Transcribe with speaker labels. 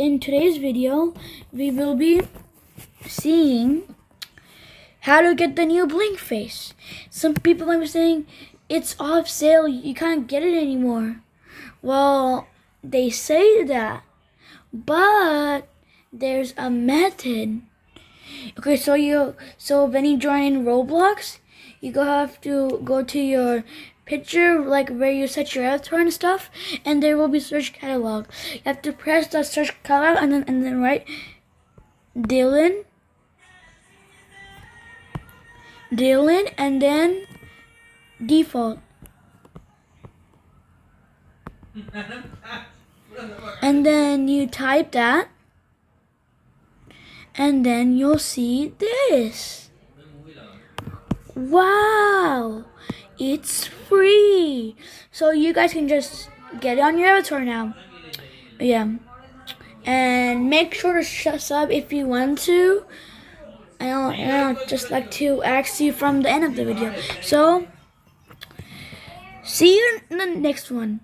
Speaker 1: in today's video, we will be seeing how to get the new Blink face. Some people might be saying it's off sale, you can't get it anymore. Well, they say that, but there's a method. Okay, so you so when you join Roblox, you go have to go to your picture, like where you set your avatar and stuff, and there will be search catalog. You have to press the search catalog and then and then write Dylan, Dylan, and then default. and then you type that and then you'll see this wow it's free. So you guys can just get it on your avatar now. Yeah. And make sure to sub if you want to. And I'll just like to ask you from the end of the video. So see you in the next one